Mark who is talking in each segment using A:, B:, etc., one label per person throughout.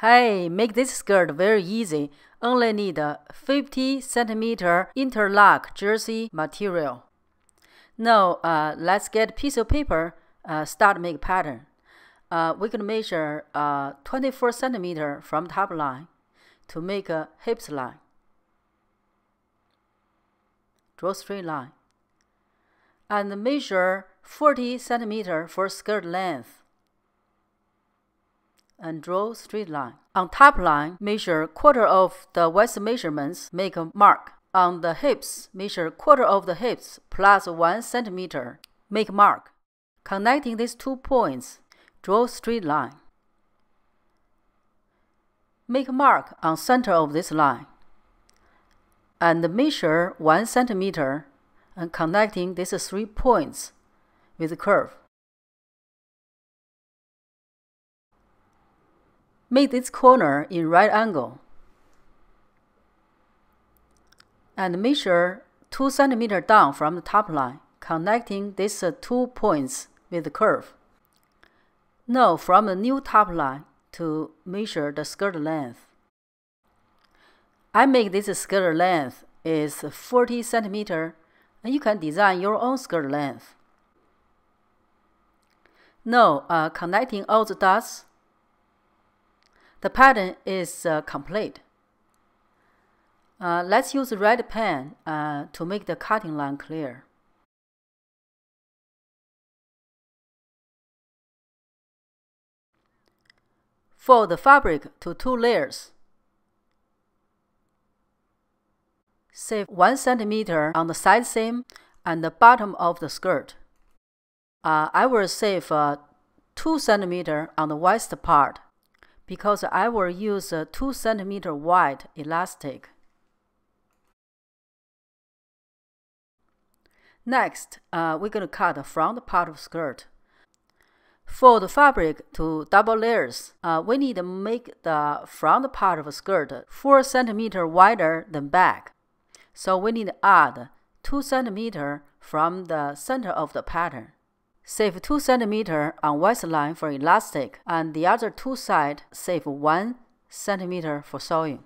A: Hey, make this skirt very easy. Only need a 50 centimeter interlock jersey material. Now, uh, let's get piece of paper, uh, start make pattern. Uh, we can measure uh, 24 centimeter from top line to make a hips line. Draw straight line. And measure 40 centimeter for skirt length. And draw straight line. On top line, measure quarter of the waist measurements, make a mark. On the hips, measure quarter of the hips plus 1 centimeter, make mark. Connecting these two points, draw straight line. Make mark on center of this line. And measure 1 centimeter and connecting these three points with curve. Make this corner in right angle. And measure 2 centimeter down from the top line, connecting these two points with the curve. Now from the new top line, to measure the skirt length. I make this skirt length is 40 centimeter and you can design your own skirt length. Now, uh, connecting all the dots, the pattern is uh, complete. Uh, let's use red pen uh, to make the cutting line clear. Fold the fabric to two layers. Save 1 centimeter on the side seam and the bottom of the skirt. Uh, I will save uh, 2 centimeter on the waist part because I will use a 2 centimeter wide elastic. Next, uh, we're going to cut the front part of skirt. For the fabric to double layers, uh, we need to make the front part of skirt 4 cm wider than back. So we need to add 2 cm from the center of the pattern. Save 2 cm on waistline for elastic and the other two side save 1 cm for sewing.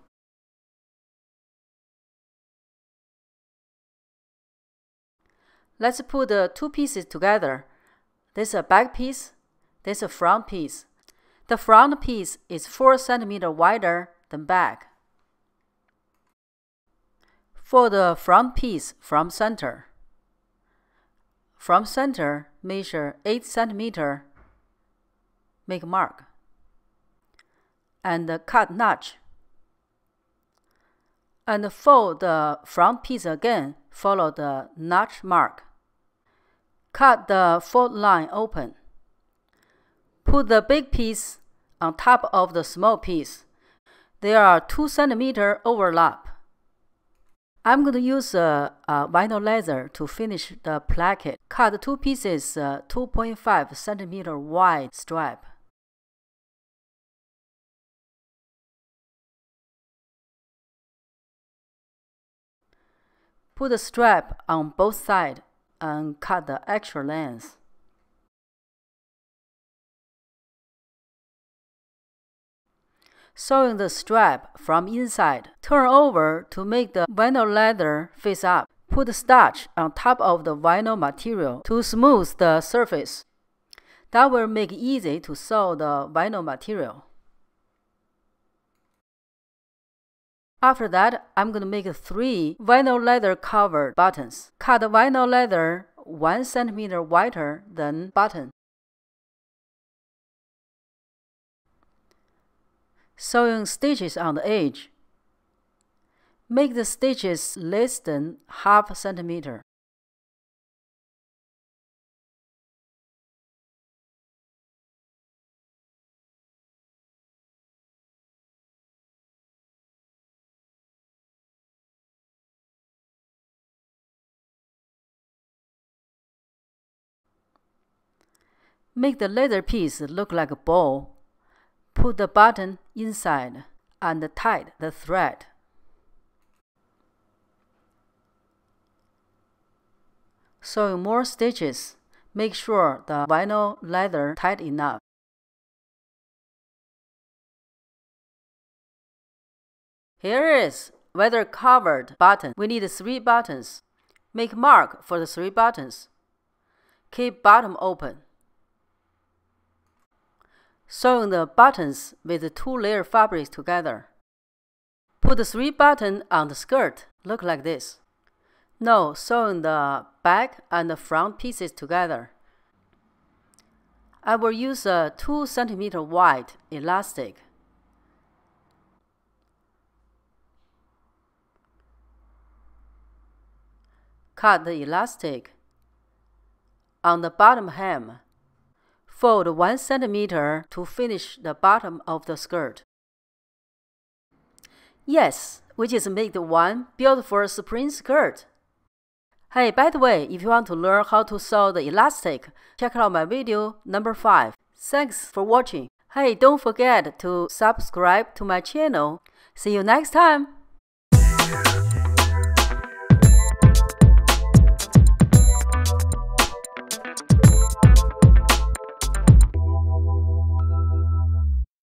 A: Let's put the two pieces together. This is a back piece this is a front piece. The front piece is 4 cm wider than back. For the front piece from center, from center measure 8 cm, make mark, and cut notch. And fold the front piece again, follow the notch mark. Cut the fold line open. Put the big piece on top of the small piece. There are 2 centimeter overlap. I'm going to use a, a, vinyl leather to finish the placket. Cut two pieces uh, 2.5 centimeter wide strap. Put the strap on both sides and cut the extra length. Sewing the strap from inside. Turn over to make the vinyl leather face up. Put starch on top of the vinyl material to smooth the surface. That will make it easy to sew the vinyl material. After that, I'm going to make three vinyl leather covered buttons. Cut vinyl leather 1 centimeter wider than button. Sewing stitches on the edge. Make the stitches less than half a centimeter. Make the leather piece look like a ball Put the button inside and tie the thread. Sewing more stitches. Make sure the vinyl leather tight enough. Here is leather covered button. We need three buttons. Make mark for the three buttons. Keep bottom open. Sewing the buttons with two layer fabrics together. Put the three button on the skirt. Look like this. Now sewing the back and the front pieces together. I will use a 2 cm wide elastic. Cut the elastic on the bottom hem. Fold 1 cm to finish the bottom of the skirt. Yes, we just made one beautiful spring skirt. Hey, by the way, if you want to learn how to sew the elastic, check out my video number 5. Thanks for watching. Hey, don't forget to subscribe to my channel. See you next time.